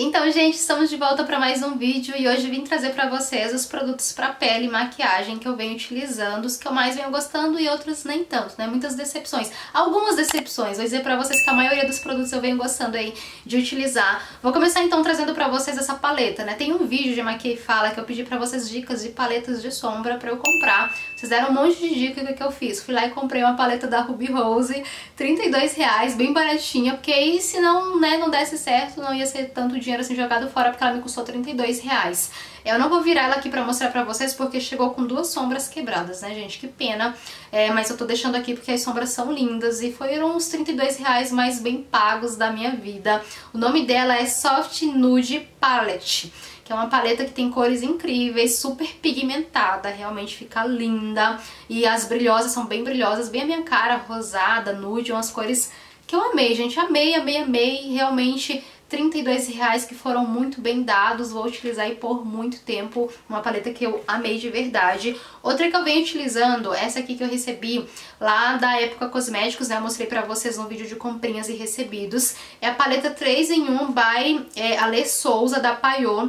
Então, gente, estamos de volta para mais um vídeo e hoje vim trazer para vocês os produtos para pele e maquiagem que eu venho utilizando, os que eu mais venho gostando e outros nem tanto, né? Muitas decepções. Algumas decepções, vou dizer para vocês que a maioria dos produtos eu venho gostando aí de utilizar. Vou começar então trazendo para vocês essa paleta, né? Tem um vídeo de Maquia e Fala que eu pedi para vocês dicas de paletas de sombra para eu comprar. Vocês deram um monte de dica que, que eu fiz. Fui lá e comprei uma paleta da Ruby Rose, 32 reais, bem baratinha, porque aí se não, né, não desse certo, não ia ser tanto dinheiro dinheiro assim jogado fora porque ela me custou 32 reais. Eu não vou virar ela aqui pra mostrar pra vocês porque chegou com duas sombras quebradas, né, gente? Que pena. É, mas eu tô deixando aqui porque as sombras são lindas e foram uns 32 reais mais bem pagos da minha vida. O nome dela é Soft Nude Palette que é uma paleta que tem cores incríveis, super pigmentada, realmente fica linda. E as brilhosas são bem brilhosas, bem a minha cara, rosada, nude, umas cores que eu amei, gente. Amei, amei, amei. Realmente 32 reais que foram muito bem dados, vou utilizar aí por muito tempo, uma paleta que eu amei de verdade. Outra que eu venho utilizando, essa aqui que eu recebi lá da Época Cosméticos, né, eu mostrei pra vocês no vídeo de comprinhas e recebidos, é a paleta 3 em 1 by é, Souza da Paiô.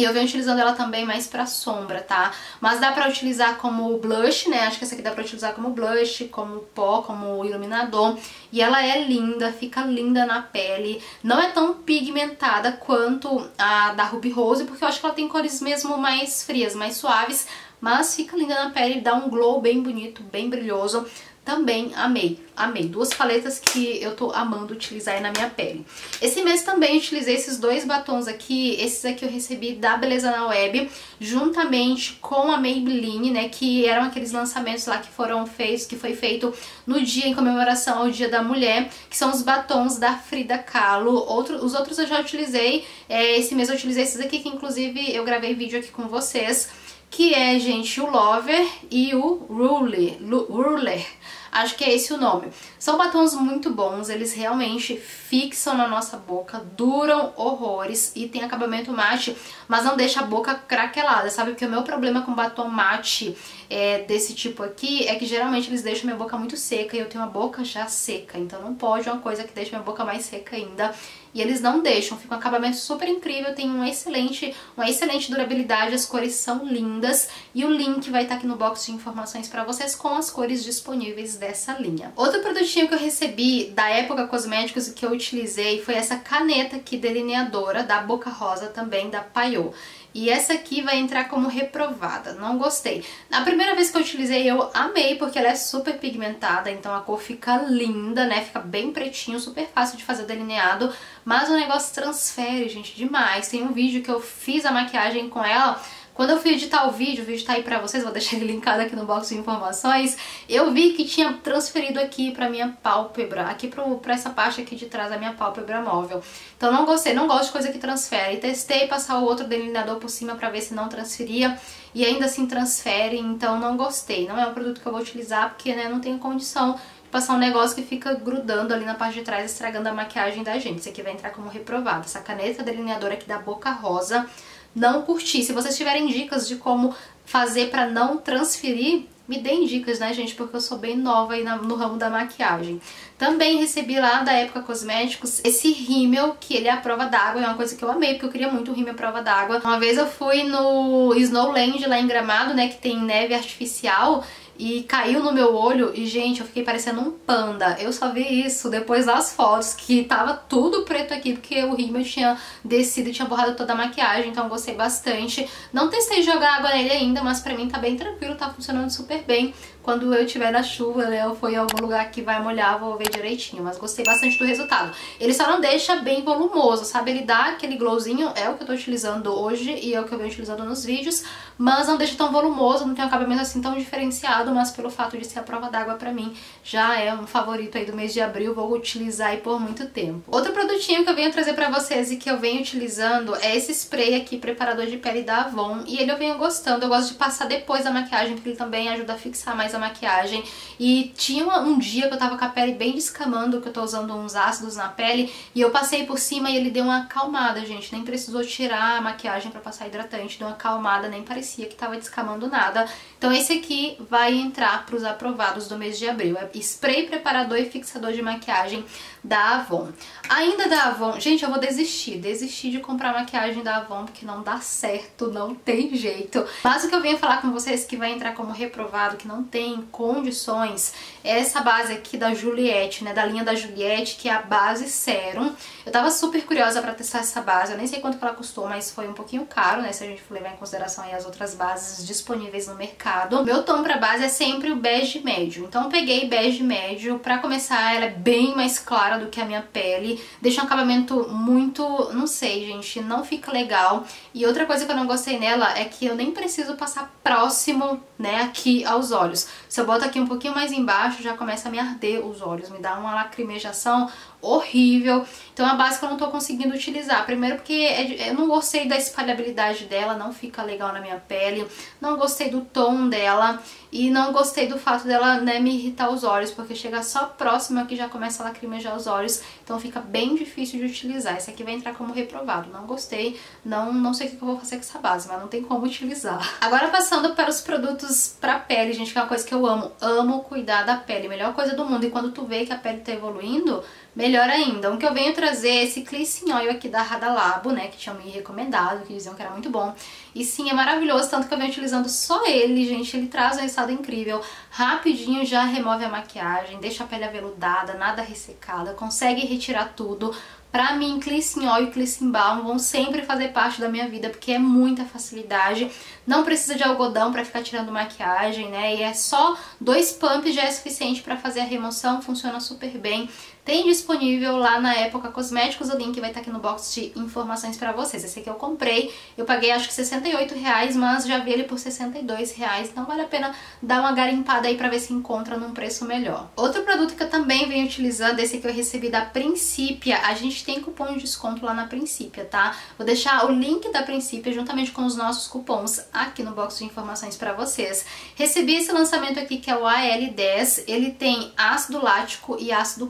E eu venho utilizando ela também mais pra sombra, tá? Mas dá pra utilizar como blush, né? Acho que essa aqui dá pra utilizar como blush, como pó, como iluminador. E ela é linda, fica linda na pele. Não é tão pigmentada quanto a da Ruby Rose, porque eu acho que ela tem cores mesmo mais frias, mais suaves. Mas fica linda na pele, dá um glow bem bonito, bem brilhoso. Também amei, amei. Duas paletas que eu tô amando utilizar aí na minha pele. Esse mês também utilizei esses dois batons aqui. Esses aqui eu recebi da Beleza na Web, juntamente com a Maybelline, né? Que eram aqueles lançamentos lá que foram feitos, que foi feito no dia em comemoração ao Dia da Mulher, que são os batons da Frida Kahlo. Outro, os outros eu já utilizei. É, esse mês eu utilizei esses aqui, que inclusive eu gravei vídeo aqui com vocês que é, gente, o Lover e o Ruler. Ruler. Acho que é esse o nome. São batons muito bons, eles realmente fixam na nossa boca, duram horrores e tem acabamento mate, mas não deixa a boca craquelada, sabe? Porque o meu problema com batom mate é, desse tipo aqui é que geralmente eles deixam minha boca muito seca e eu tenho a boca já seca, então não pode uma coisa que deixe minha boca mais seca ainda. E eles não deixam, fica um acabamento super incrível, tem um excelente, uma excelente durabilidade, as cores são lindas e o link vai estar aqui no box de informações para vocês com as cores disponíveis dessa linha. Outro produtinho que eu recebi da Época Cosméticos e que eu utilizei foi essa caneta aqui delineadora da Boca Rosa também, da Paiô. E essa aqui vai entrar como reprovada, não gostei. Na primeira vez que eu utilizei eu amei, porque ela é super pigmentada, então a cor fica linda, né? Fica bem pretinho, super fácil de fazer delineado, mas o negócio transfere, gente, demais. Tem um vídeo que eu fiz a maquiagem com ela quando eu fui editar o vídeo, o vídeo tá aí pra vocês, vou deixar ele linkado aqui no box de informações, eu vi que tinha transferido aqui pra minha pálpebra, aqui pro, pra essa parte aqui de trás da minha pálpebra móvel. Então não gostei, não gosto de coisa que transfere. Testei passar o outro delineador por cima pra ver se não transferia e ainda assim transfere, então não gostei. Não é um produto que eu vou utilizar porque né, não tenho condição passar um negócio que fica grudando ali na parte de trás, estragando a maquiagem da gente. Isso aqui vai entrar como reprovado. Essa caneta delineadora aqui da Boca Rosa não curti. Se vocês tiverem dicas de como fazer para não transferir, me deem dicas, né, gente? Porque eu sou bem nova aí no ramo da maquiagem. Também recebi lá da Época Cosméticos esse rímel, que ele é a prova d'água. É uma coisa que eu amei, porque eu queria muito o rímel à prova d'água. Uma vez eu fui no Snowland lá em Gramado, né, que tem neve artificial e caiu no meu olho e, gente, eu fiquei parecendo um panda. Eu só vi isso depois das fotos, que tava tudo preto aqui, porque o rímel tinha descido e tinha borrado toda a maquiagem, então gostei bastante. Não testei jogar água nele ainda, mas pra mim tá bem tranquilo, tá funcionando super bem. Quando eu estiver na chuva, né, ou for em algum lugar que vai molhar, vou ver direitinho, mas gostei bastante do resultado. Ele só não deixa bem volumoso, sabe? Ele dá aquele glowzinho, é o que eu tô utilizando hoje e é o que eu venho utilizando nos vídeos, mas não deixa tão volumoso, não tem um acabamento assim tão diferenciado, mas pelo fato de ser a prova d'água pra mim, já é um favorito aí do mês de abril, vou utilizar aí por muito tempo. Outro produtinho que eu venho trazer pra vocês e que eu venho utilizando é esse spray aqui, preparador de pele da Avon, e ele eu venho gostando, eu gosto de passar depois da maquiagem, porque ele também ajuda a fixar mais a maquiagem, e tinha um dia que eu tava com a pele bem descamando, que eu tô usando uns ácidos na pele, e eu passei por cima e ele deu uma acalmada, gente, nem precisou tirar a maquiagem pra passar hidratante, deu uma acalmada, nem parecia que tava descamando nada. Então esse aqui vai entrar pros aprovados do mês de abril. É spray preparador e fixador de maquiagem da Avon. Ainda da Avon, gente, eu vou desistir, desistir de comprar maquiagem da Avon porque não dá certo, não tem jeito. Mas o que eu venho falar com vocês que vai entrar como reprovado, que não tem condições, é essa base aqui da Juliette, né, da linha da Juliette, que é a base Serum. Eu tava super curiosa pra testar essa base, eu nem sei quanto ela custou, mas foi um pouquinho caro, né, se a gente for levar em consideração aí as outras bases disponíveis no mercado. Meu tom pra base é sempre o bege médio, então eu peguei bege médio, pra começar ela é bem mais clara do que a minha pele, deixa um acabamento muito, não sei gente, não fica legal. E outra coisa que eu não gostei nela é que eu nem preciso passar próximo, né, aqui aos olhos. Se eu boto aqui um pouquinho mais embaixo, já começa a me arder os olhos, me dá uma lacrimejação horrível. Então a base que eu não tô conseguindo utilizar. Primeiro porque é eu não gostei da espalhabilidade dela, não fica legal na minha pele. Não gostei do tom dela e não gostei do fato dela né, me irritar os olhos, porque chega só próximo aqui já começa a lacrimejar os olhos, então fica bem difícil de utilizar. Esse aqui vai entrar como reprovado. Não gostei, não, não sei o que eu vou fazer com essa base, mas não tem como utilizar. Agora passando para os produtos pra pele, gente, que é uma coisa que eu amo. Amo cuidar da pele, melhor coisa do mundo. E quando tu vê que a pele tá evoluindo, melhor ainda. O que eu venho trazer é esse Cleansing Oil aqui da Radalabo, né, que tinham me recomendado, que diziam que era muito bom. E sim, é maravilhoso, tanto que eu venho utilizando só ele, gente, ele traz um resultado incrível. Rapidinho já remove a maquiagem, deixa a pele aveludada, nada ressecada, consegue retirar tudo. Pra mim, Cleansing Oil e Cleansing Balm vão sempre fazer parte da minha vida, porque é muita facilidade. Não precisa de algodão pra ficar tirando maquiagem, né? E é só dois pumps já é suficiente pra fazer a remoção, funciona super bem. Tem disponível lá na Época Cosméticos, o link vai estar aqui no box de informações pra vocês. Esse aqui eu comprei, eu paguei acho que 68 reais, mas já vi ele por 62 reais, então vale a pena dar uma garimpada aí pra ver se encontra num preço melhor. Outro produto que eu também venho utilizando, esse que eu recebi da Princípia, a gente tem cupom de desconto lá na Princípia, tá? Vou deixar o link da Princípia juntamente com os nossos cupons aqui no box de informações pra vocês. Recebi esse lançamento aqui que é o AL10, ele tem ácido lático e ácido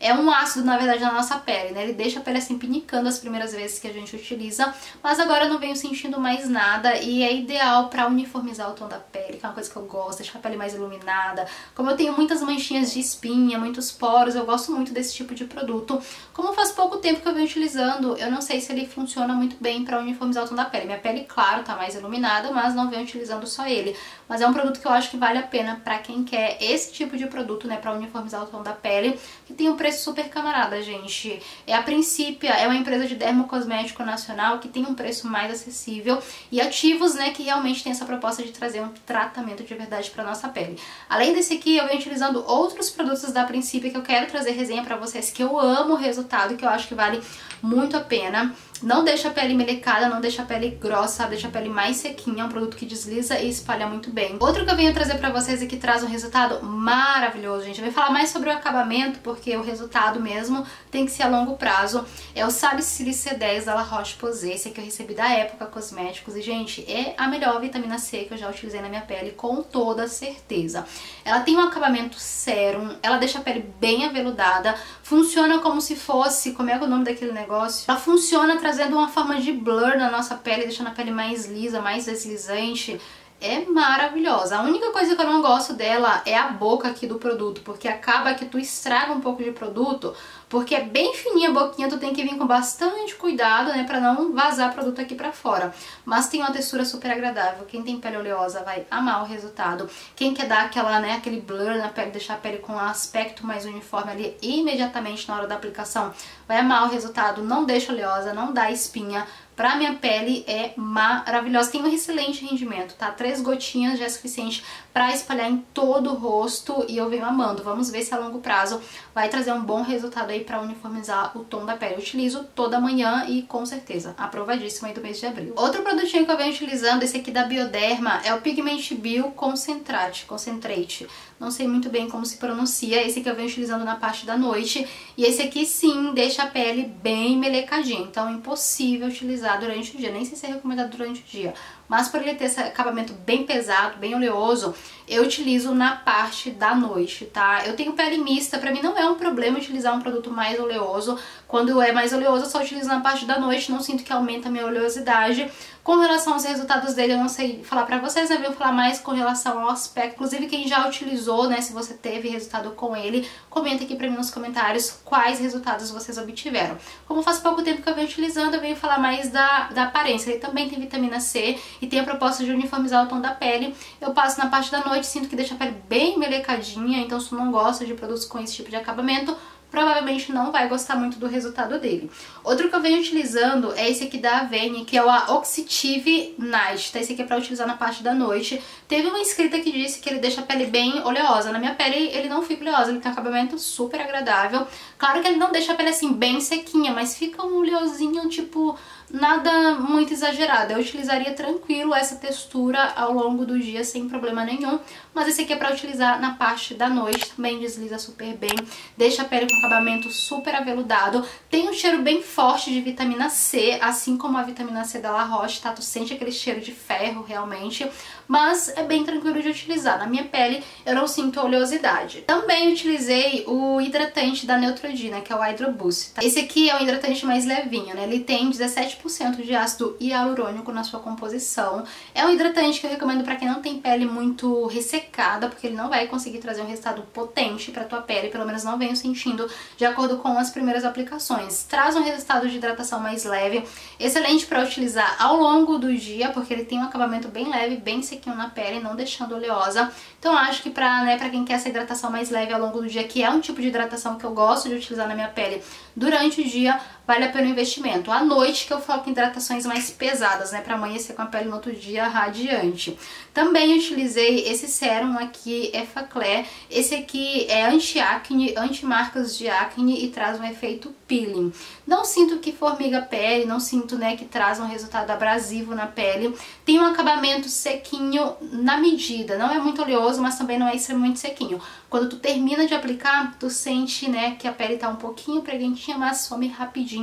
é um ácido, na verdade, na nossa pele, né? Ele deixa a pele assim pinicando as primeiras vezes que a gente utiliza, mas agora eu não venho sentindo mais nada e é ideal pra uniformizar o tom da pele, que é uma coisa que eu gosto, deixar a pele mais iluminada. Como eu tenho muitas manchinhas de espinha, muitos poros, eu gosto muito desse tipo de produto. Como faz pouco tempo que eu venho utilizando, eu não sei se ele funciona muito bem pra uniformizar o tom da pele. Minha pele, claro, tá mais iluminada, mas não venho utilizando só ele. Mas é um produto que eu acho que vale a pena pra quem quer esse tipo de produto, né, pra uniformizar o tom da pele que tem um preço super camarada, gente. É a Princípia, é uma empresa de dermocosmético nacional que tem um preço mais acessível e ativos, né, que realmente tem essa proposta de trazer um tratamento de verdade para nossa pele. Além desse aqui, eu venho utilizando outros produtos da Princípia que eu quero trazer resenha para vocês, que eu amo o resultado e que eu acho que vale muito a pena. Não deixa a pele melecada, não deixa a pele grossa, deixa a pele mais sequinha, é um produto que desliza e espalha muito bem. Outro que eu venho trazer pra vocês e que traz um resultado maravilhoso, gente. Eu vou falar mais sobre o acabamento, porque o resultado mesmo tem que ser a longo prazo. É o Salicylic C10 da La Roche-Posay, esse aqui eu recebi da Época Cosméticos. E, gente, é a melhor vitamina C que eu já utilizei na minha pele, com toda certeza. Ela tem um acabamento sérum, ela deixa a pele bem aveludada, funciona como se fosse, como é o nome daquele negócio? Ela funciona trazendo uma forma de blur na nossa pele, deixando a pele mais lisa, mais deslizante é maravilhosa. A única coisa que eu não gosto dela é a boca aqui do produto, porque acaba que tu estraga um pouco de produto, porque é bem fininha a boquinha, tu tem que vir com bastante cuidado, né, pra não vazar produto aqui pra fora. Mas tem uma textura super agradável, quem tem pele oleosa vai amar o resultado. Quem quer dar aquela, né, aquele blur na pele, deixar a pele com um aspecto mais uniforme ali imediatamente na hora da aplicação, vai amar o resultado, não deixa oleosa, não dá espinha, Pra minha pele é maravilhosa, tem um excelente rendimento, tá? Três gotinhas já é suficiente pra espalhar em todo o rosto e eu venho amando. Vamos ver se a longo prazo vai trazer um bom resultado aí pra uniformizar o tom da pele. Eu utilizo toda manhã e com certeza, aprovadíssimo aí do mês de abril. Outro produtinho que eu venho utilizando, esse aqui da Bioderma, é o Pigment Bio Concentrate, Concentrate. Não sei muito bem como se pronuncia, esse que eu venho utilizando na parte da noite. E esse aqui sim deixa a pele bem melecadinha, então é impossível utilizar durante o dia, nem sei se é recomendado durante o dia mas por ele ter esse acabamento bem pesado, bem oleoso, eu utilizo na parte da noite, tá? Eu tenho pele mista, pra mim não é um problema utilizar um produto mais oleoso. Quando é mais oleoso, eu só utilizo na parte da noite, não sinto que aumenta a minha oleosidade. Com relação aos resultados dele, eu não sei falar pra vocês, eu vou falar mais com relação ao aspecto. Inclusive, quem já utilizou, né, se você teve resultado com ele, comenta aqui pra mim nos comentários quais resultados vocês obtiveram. Como faz pouco tempo que eu venho utilizando, eu venho falar mais da, da aparência. Ele também tem vitamina C e tem a proposta de uniformizar o tom da pele. Eu passo na parte da noite, sinto que deixa a pele bem melecadinha, então se não gosta de produtos com esse tipo de acabamento, provavelmente não vai gostar muito do resultado dele. Outro que eu venho utilizando é esse aqui da Avene, que é o Oxitive Night, tá? Esse aqui é pra utilizar na parte da noite. Teve uma inscrita que disse que ele deixa a pele bem oleosa. Na minha pele ele não fica oleosa, ele tem um acabamento super agradável. Claro que ele não deixa a pele assim bem sequinha, mas fica um oleosinho tipo nada muito exagerado. Eu utilizaria tranquilo essa textura ao longo do dia sem problema nenhum, mas esse aqui é pra utilizar na parte da noite, também desliza super bem, deixa a pele com acabamento super aveludado, tem um cheiro bem forte de vitamina C, assim como a vitamina C da La Roche, tá? Tu sente aquele cheiro de ferro realmente, mas é bem tranquilo de utilizar. Na minha pele eu não sinto oleosidade. Também utilizei o hidratante da Neutrogena, que é o Hydro Boost. Tá? Esse aqui é o hidratante mais levinho, né? Ele tem 17% de ácido hialurônico na sua composição. É um hidratante que eu recomendo para quem não tem pele muito ressecada, porque ele não vai conseguir trazer um resultado potente para tua pele, pelo menos não venho sentindo de acordo com as primeiras aplicações. Traz um resultado de hidratação mais leve, excelente para utilizar ao longo do dia, porque ele tem um acabamento bem leve, bem sequinho na pele, não deixando oleosa. Então acho que pra, né, pra quem quer essa hidratação mais leve ao longo do dia, que é um tipo de hidratação que eu gosto de utilizar na minha pele durante o dia, vale a pena o investimento. À noite que eu foco em hidratações mais pesadas, né, pra amanhecer com a pele no outro dia radiante. Também utilizei esse sérum aqui, Effaclar. Esse aqui é anti-acne, anti-marcas de acne e traz um efeito peeling. Não sinto que formiga a pele, não sinto, né, que traz um resultado abrasivo na pele. Tem um acabamento sequinho na medida, não é muito oleoso, mas também não é extremamente sequinho. Quando tu termina de aplicar, tu sente, né, que a pele tá um pouquinho preguentinha, mas some rapidinho.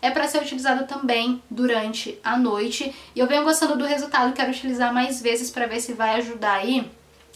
É para ser utilizado também durante a noite. E eu venho gostando do resultado, quero utilizar mais vezes para ver se vai ajudar aí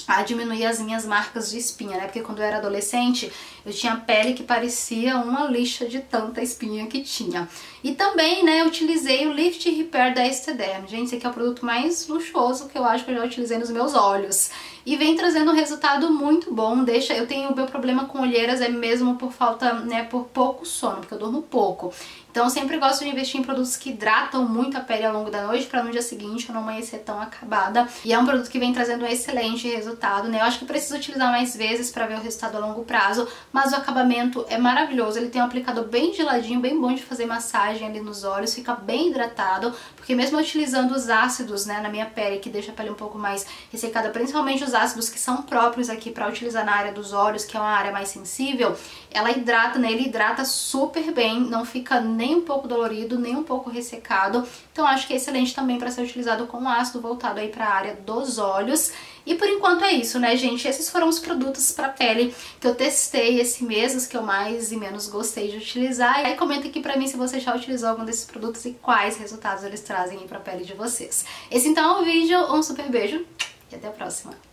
a diminuir as minhas marcas de espinha, né? Porque quando eu era adolescente, eu tinha pele que parecia uma lixa de tanta espinha que tinha. E também, né, utilizei o Lift Repair da Estederm. Gente, esse aqui é o produto mais luxuoso que eu acho que eu já utilizei nos meus olhos. E vem trazendo um resultado muito bom. Deixa, eu tenho o meu problema com olheiras é mesmo por falta, né, por pouco sono, porque eu durmo pouco. Então eu sempre gosto de investir em produtos que hidratam muito a pele ao longo da noite para no dia seguinte eu não amanhecer tão acabada. E é um produto que vem trazendo um excelente resultado, né? Eu acho que preciso utilizar mais vezes para ver o resultado a longo prazo, mas o acabamento é maravilhoso. Ele tem um aplicador bem geladinho, bem bom de fazer massagem ali nos olhos, fica bem hidratado, porque mesmo utilizando os ácidos, né, na minha pele, que deixa a pele um pouco mais ressecada, principalmente os ácidos que são próprios aqui para utilizar na área dos olhos, que é uma área mais sensível, ela hidrata, né? Ele hidrata super bem, não fica nem um pouco dolorido, nem um pouco ressecado. Então acho que é excelente também para ser utilizado com ácido voltado aí para a área dos olhos. E por enquanto é isso, né, gente? Esses foram os produtos para pele que eu testei esse mês, os que eu mais e menos gostei de utilizar. E aí comenta aqui pra mim se você já utilizou algum desses produtos e quais resultados eles trazem aí pra pele de vocês. Esse então é o vídeo, um super beijo e até a próxima!